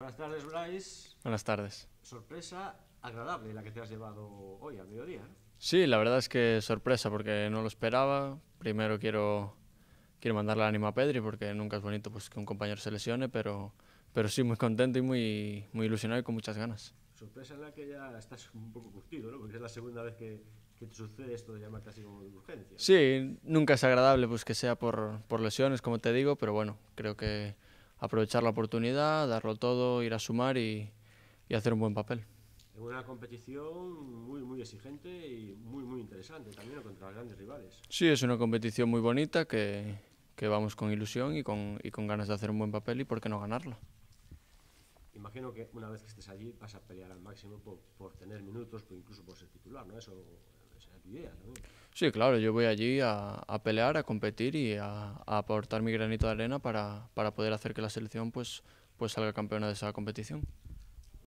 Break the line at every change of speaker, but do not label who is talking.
Buenas tardes, Bryce.
Buenas tardes.
Sorpresa agradable la que te has llevado hoy al mediodía.
Sí, la verdad es que sorpresa porque no lo esperaba. Primero quiero, quiero mandarle ánimo a Pedri porque nunca es bonito pues, que un compañero se lesione, pero, pero sí muy contento y muy, muy ilusionado y con muchas ganas.
Sorpresa en la que ya estás un poco curtido, ¿no? Porque es la segunda vez que, que te sucede esto de llamarte así como de urgencia.
Sí, nunca es agradable pues, que sea por, por lesiones, como te digo, pero bueno, creo que aprovechar la oportunidad, darlo todo, ir a sumar y, y hacer un buen papel.
En una competición muy, muy exigente y muy, muy interesante también contra los grandes rivales.
Sí, es una competición muy bonita que, que vamos con ilusión y con, y con ganas de hacer un buen papel y por qué no ganarla.
Imagino que una vez que estés allí vas a pelear al máximo por, por tener minutos, por incluso por ser titular, ¿no? Eso esa es tu idea también.
Sí, claro, yo voy allí a, a pelear, a competir y a, aportar mi granito de arena para, para poder hacer que la selección pues, pues salga campeona de esa competición.